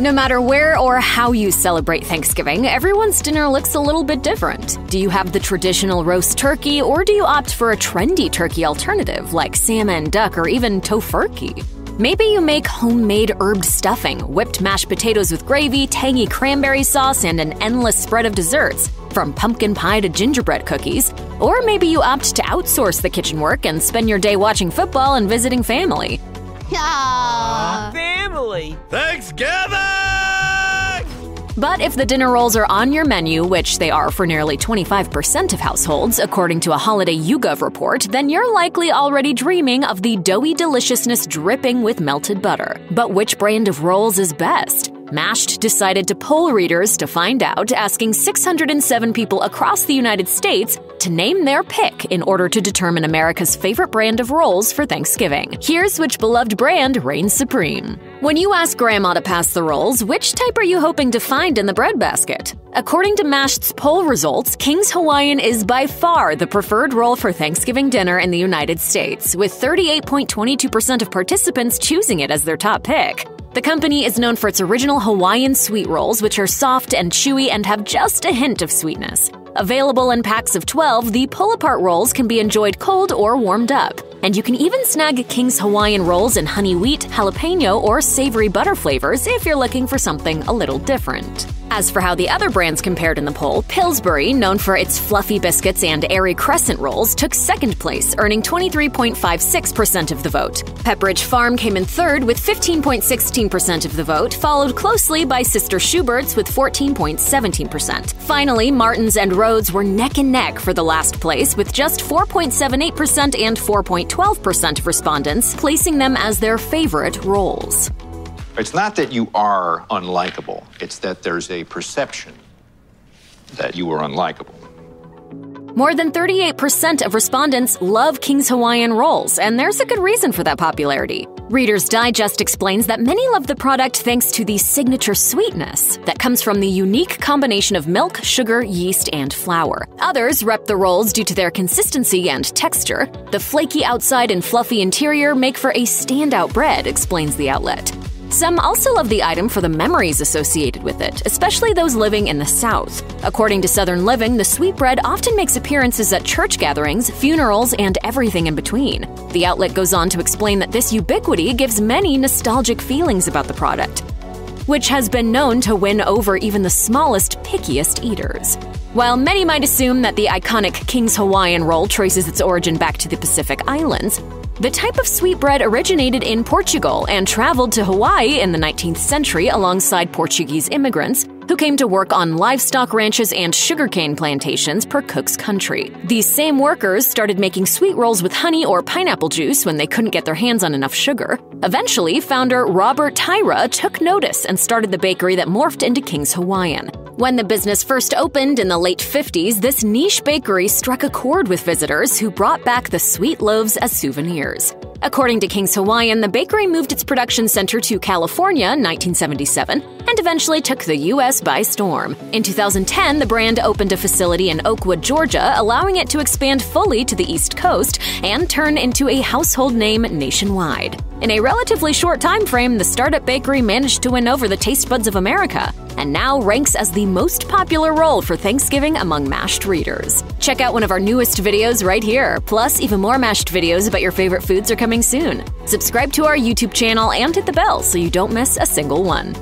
No matter where or how you celebrate Thanksgiving, everyone's dinner looks a little bit different. Do you have the traditional roast turkey, or do you opt for a trendy turkey alternative like salmon, duck, or even tofurkey? Maybe you make homemade herbed stuffing, whipped mashed potatoes with gravy, tangy cranberry sauce, and an endless spread of desserts, from pumpkin pie to gingerbread cookies. Or maybe you opt to outsource the kitchen work and spend your day watching football and visiting family. Family! Thanksgiving! But if the dinner rolls are on your menu, which they are for nearly 25% of households, according to a Holiday YouGov report, then you're likely already dreaming of the doughy deliciousness dripping with melted butter. But which brand of rolls is best? Mashed decided to poll readers to find out, asking 607 people across the United States to name their pick in order to determine America's favorite brand of rolls for Thanksgiving. Here's which beloved brand reigns supreme. When you ask Grandma to pass the rolls, which type are you hoping to find in the breadbasket? According to Mashed's poll results, King's Hawaiian is by far the preferred roll for Thanksgiving dinner in the United States, with 38.22% of participants choosing it as their top pick. The company is known for its original Hawaiian sweet rolls, which are soft and chewy and have just a hint of sweetness. Available in packs of 12, the pull apart rolls can be enjoyed cold or warmed up. And you can even snag King's Hawaiian rolls in honey wheat, jalapeno, or savory butter flavors if you're looking for something a little different. As for how the other brands compared in the poll, Pillsbury, known for its fluffy biscuits and airy crescent rolls, took second place, earning 23.56% of the vote. Pepperidge Farm came in third with 15.16% of the vote, followed closely by Sister Schubert's with 14.17%. Finally, Martin's and Rhodes were neck and neck for the last place, with just 4.78% and 4.12% of respondents placing them as their favorite rolls. It's not that you are unlikable, it's that there's a perception that you are unlikable. More than 38% of respondents love King's Hawaiian rolls, and there's a good reason for that popularity. Reader's Digest explains that many love the product thanks to the signature sweetness that comes from the unique combination of milk, sugar, yeast, and flour. Others rep the rolls due to their consistency and texture. The flaky outside and fluffy interior make for a standout bread, explains the outlet. Some also love the item for the memories associated with it, especially those living in the South. According to Southern Living, the sweetbread often makes appearances at church gatherings, funerals, and everything in between. The outlet goes on to explain that this ubiquity gives many nostalgic feelings about the product, which has been known to win over even the smallest, pickiest eaters. While many might assume that the iconic King's Hawaiian roll traces its origin back to the Pacific Islands, the type of sweetbread originated in Portugal and traveled to Hawaii in the 19th century alongside Portuguese immigrants who came to work on livestock ranches and sugarcane plantations per Cook's country. These same workers started making sweet rolls with honey or pineapple juice when they couldn't get their hands on enough sugar. Eventually, founder Robert Taira took notice and started the bakery that morphed into King's Hawaiian. When the business first opened in the late 50s, this niche bakery struck a chord with visitors who brought back the sweet loaves as souvenirs. According to King's Hawaiian, the bakery moved its production center to California in 1977 and eventually took the U.S. by storm. In 2010, the brand opened a facility in Oakwood, Georgia, allowing it to expand fully to the East Coast and turn into a household name nationwide. In a relatively short time frame, the startup bakery managed to win over the taste buds of America and now ranks as the most popular roll for Thanksgiving among mashed readers. Check out one of our newest videos right here. Plus, even more mashed videos about your favorite foods are coming soon. Subscribe to our YouTube channel and hit the bell so you don't miss a single one.